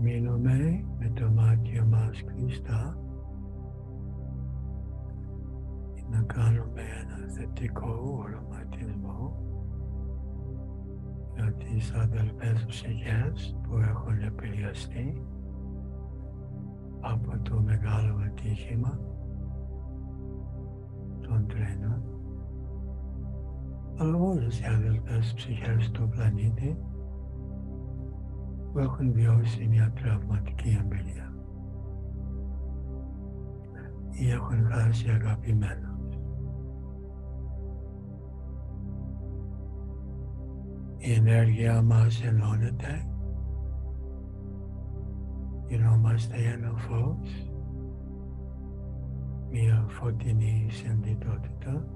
Ας μείνουμε με το μάτι μας κλειστά να κάνουμε ένα θετικό οροματισμό για τις αδελφές ψυχές που έχουν επηρεαστεί από το μεγάλο ατύχημα των τρένων. Αλλά όλες οι αδελφές ψυχές του πλανήτη που έχουν βιώσει μια τραυματική εμπειρία ή έχουν χάσει αγαπημένους. Η ενέργεια μας ενώνεται, γινόμαστε ένα φως, μια φωτεινή συνδυτότητα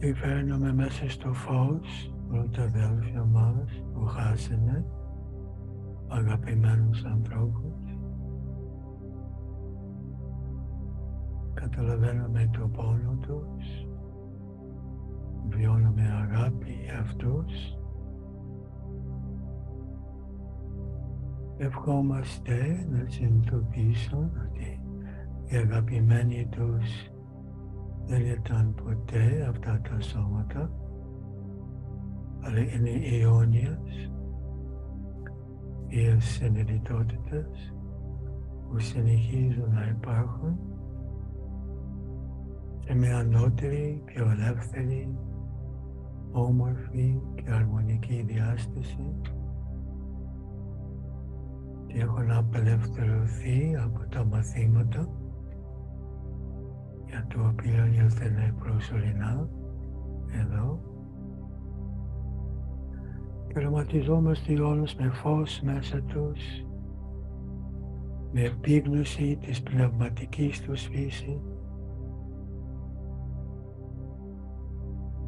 φέρνουμε μέσα στο φως όλα τα αδέλφια μας που χάσανε αγαπημένους ανθρώπους. Καταλαβαίνουμε το πόνο τους, βιώνουμε αγάπη για αυτούς. Ευχόμαστε να συνειδητοποιήσουν ότι οι αγαπημένοι τους δεν ήταν ποτέ αυτά τα σώματα, αλλά είναι αιώνιες, οι συνειδητότητες που συνεχίζουν να υπάρχουν σε μια ανώτερη, πιο ελεύθερη, όμορφη και αρμονική διάσταση και έχουν απελευθερωθεί από τα μαθήματα για το οποίο ήρθανε προσωρινά εδώ. Και οραματιζόμαστε όλους με φως μέσα τους με επίγνωση της πνευματικής τους φύσης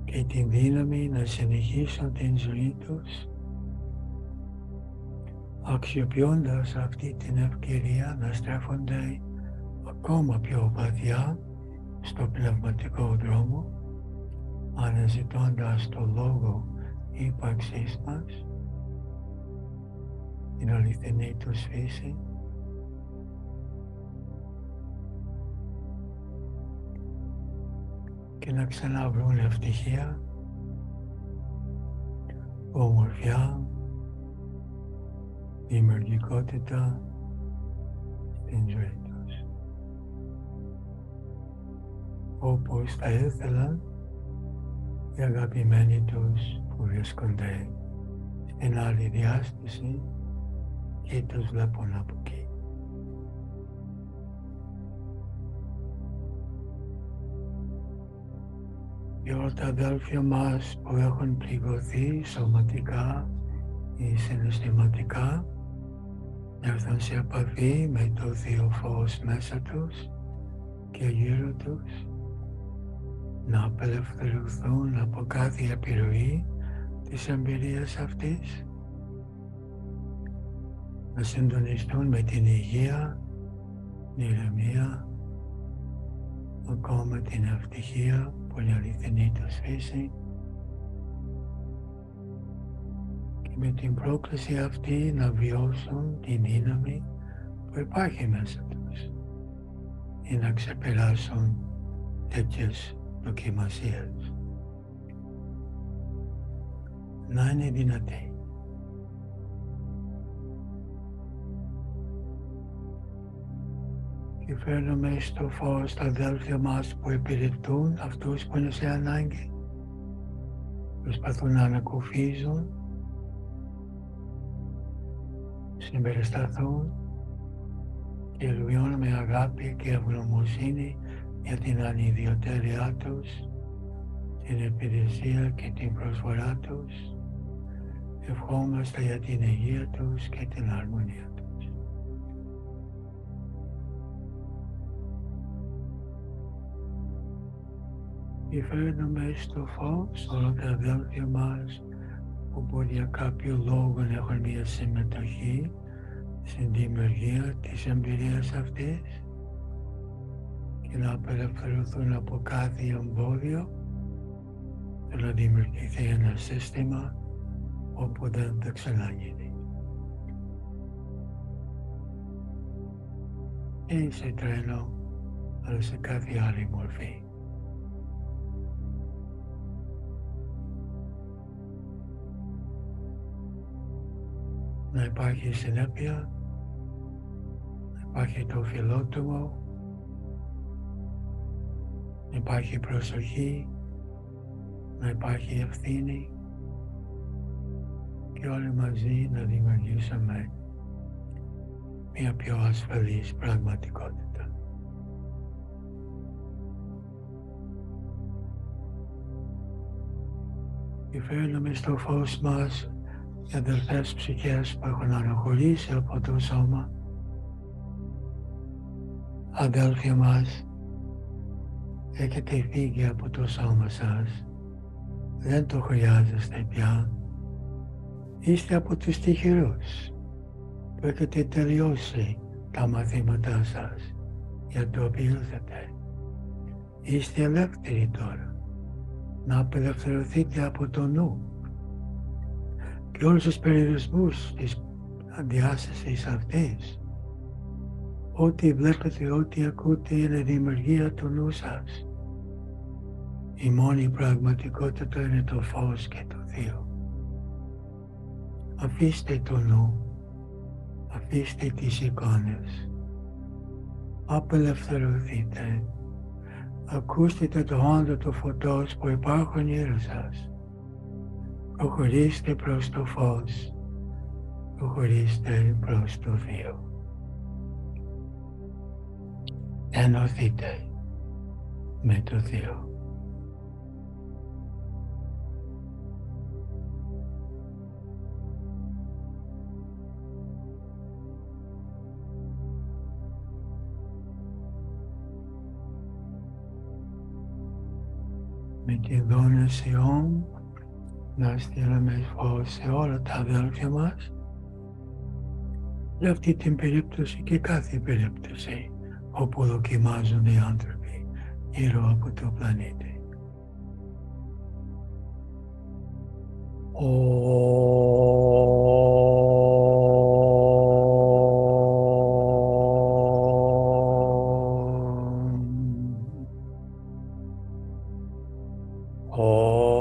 και την δύναμη να συνεχίσουν την ζωή τους αξιοποιώντας αυτή την ευκαιρία να στρέφονται ακόμα πιο βαθιά στο πνευματικό δρόμο, αναζητώντας το λόγο ύπαρξής μας, την αληθινή τους φύση, και να ξαναβρούν ευτυχία, ομορφιά, δημιουργικότητα στην ζωή όπως θα ήθελαν οι αγαπημένοι τους που βρίσκονται στην άλλη διάσταση και τους βλέπουν από εκεί. Για όλα τα αδέλφια μας που έχουν πληγωθεί σωματικά ή συναισθηματικά έρθουν σε επαφή με το Θείο Φως μέσα τους και γύρω τους να απελευθερωθούν από κάθε επιρροή της εμπειρίας αυτής, να συντονιστούν με την υγεία, την ηρεμία, ακόμα την ευτυχία που είναι αληθινή τους φύση. Και με την πρόκληση αυτή να βιώσουν την δύναμη που υπάρχει μέσα τους ή να ξεπεράσουν τέτοιες δοκιμασίας να είναι δυνατή. Και φέρνουμε στο φως τα αδέλφια μας που υπηρετούν αυτούς που είναι σε ανάγκη. Προσπαθούν να ανακουφίζουν, συμπερισταθούν και με αγάπη και ευγνωμοσύνη για την ανιδιοτέλειά τους, την υπηρεσία και την προσφορά τους. Ευχόμαστε για την υγεία τους και την αρμονία τους. Και φέρνουμε στο φως όλα τα αδέλφια μας που μπορεί για κάποιο λόγο να έχουν μια συμμετοχή στην δημιουργία της εμπειρίας αυτής και να απελευθερωθούν από κάθε εμπόδιο να δημιουργηθεί ένα σύστημα όπου δεν θα ξαναγίνει. Ή σε τρένο, αλλά σε κάθε άλλη μορφή. Να υπάρχει συνέπεια, να υπάρχει το φιλότιμο, να υπάρχει προσοχή, να υπάρχει ευθύνη και όλοι μαζί να δημιουργήσουμε μια πιο ασφαλής πραγματικότητα. Και φέρνουμε στο φως μας οι αδελφές ψυχές που έχουν αναχωρήσει από το σώμα, αδέλφια μας, έχετε φύγει από το σώμα σας, δεν το χρειάζεστε πια, είστε από τους τυχερούς που έχετε τελειώσει τα μαθήματά σας για το οποίο ήρθατε. Είστε ελεύθεροι τώρα να απελευθερωθείτε από το νου και όλους τους περιορισμούς της αντιάστασης αυτής. Ό,τι βλέπετε, ό,τι ακούτε είναι δημιουργία του νου σας. Η μόνη πραγματικότητα είναι το φως και το Θείο. Αφήστε το νου, αφήστε τις εικόνες, απελευθερωθείτε, ακούστε το όντο του φωτός που υπάρχουν γύρω σας προχωρήστε προς το φως, προχωρήστε προς το Θείο. Ενωθείτε με το Θείο. με τη δόνηση όμου να στείλουμε φως σε όλα τα αδέλφια μας για αυτή την περίπτωση και κάθε περίπτωση o puedo quemar de entropy. ero a planete. planeta. Oh. Oh.